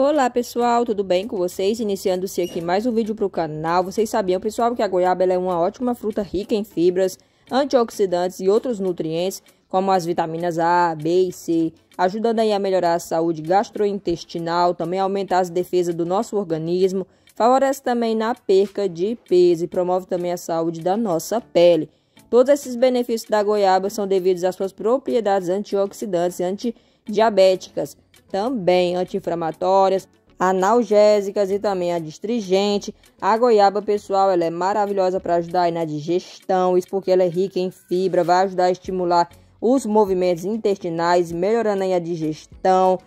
Olá pessoal, tudo bem com vocês? Iniciando-se aqui mais um vídeo para o canal. Vocês sabiam, pessoal, que a goiaba é uma ótima fruta rica em fibras, antioxidantes e outros nutrientes, como as vitaminas A, B e C, ajudando aí a melhorar a saúde gastrointestinal, também aumentar as defesas do nosso organismo, favorece também na perca de peso e promove também a saúde da nossa pele. Todos esses benefícios da goiaba são devidos às suas propriedades antioxidantes e antidiabéticas também anti-inflamatórias, analgésicas e também adstringente. A goiaba, pessoal, ela é maravilhosa para ajudar na digestão, isso porque ela é rica em fibra, vai ajudar a estimular os movimentos intestinais, melhorando a digestão.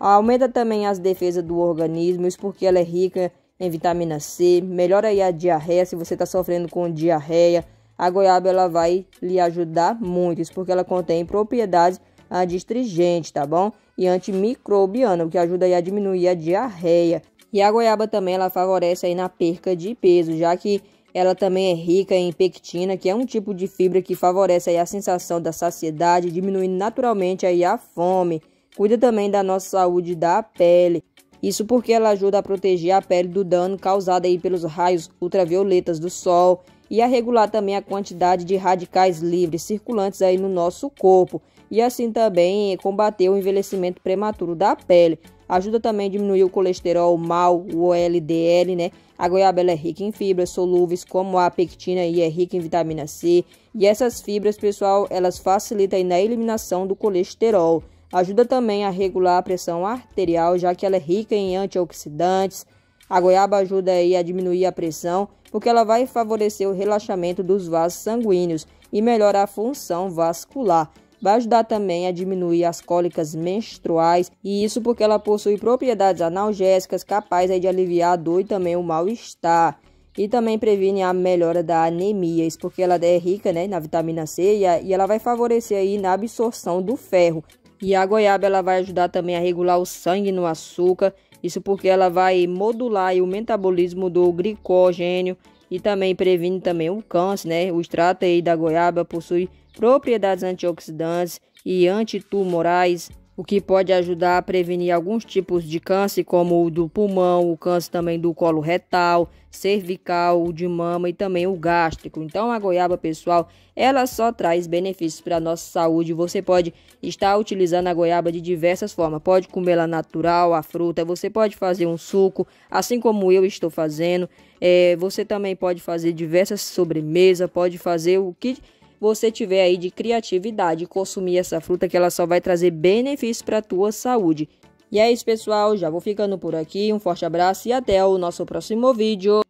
Aumenta também as defesas do organismo, isso porque ela é rica em vitamina C, melhora a diarreia se você está sofrendo com diarreia. A goiaba ela vai lhe ajudar muito, isso porque ela contém propriedades adstringentes, tá bom? E antimicrobiana, o que ajuda a diminuir a diarreia. E a goiaba também ela favorece aí na perca de peso, já que ela também é rica em pectina, que é um tipo de fibra que favorece aí a sensação da saciedade, diminuindo naturalmente aí a fome. Cuida também da nossa saúde da pele. Isso porque ela ajuda a proteger a pele do dano causado aí pelos raios ultravioletas do sol e a regular também a quantidade de radicais livres circulantes aí no nosso corpo e assim também combater o envelhecimento prematuro da pele. Ajuda também a diminuir o colesterol mal, o LDL, né? A goiaba é rica em fibras solúveis, como a pectina e é rica em vitamina C. E essas fibras, pessoal, elas facilitam na eliminação do colesterol. Ajuda também a regular a pressão arterial, já que ela é rica em antioxidantes. A goiaba ajuda aí a diminuir a pressão, porque ela vai favorecer o relaxamento dos vasos sanguíneos e melhora a função vascular. Vai ajudar também a diminuir as cólicas menstruais, e isso porque ela possui propriedades analgésicas capazes de aliviar a dor e também o mal-estar. E também previne a melhora da anemia, isso porque ela é rica né, na vitamina C e, ela vai favorecer aí na absorção do ferro. E a goiaba ela vai ajudar também a regular o sangue no açúcar, isso porque ela vai modular o metabolismo do glicogênio e também previne também o câncer, né? O extrato aí da goiaba possui propriedades antioxidantes e antitumorais, o que pode ajudar a prevenir alguns tipos de câncer, como o do pulmão, o câncer também do colo retal, cervical, o de mama e também o gástrico. Então, a goiaba, pessoal, ela só traz benefícios para a nossa saúde. Você pode estar utilizando a goiaba de diversas formas. Pode comê-la natural, a fruta, você pode fazer um suco, assim como eu estou fazendo. É, você também pode fazer diversas sobremesas, pode fazer o que você tiver aí de criatividade consumir essa fruta que ela só vai trazer benefícios para a tua saúde. E é isso, pessoal. Já vou ficando por aqui. Um forte abraço e até o nosso próximo vídeo.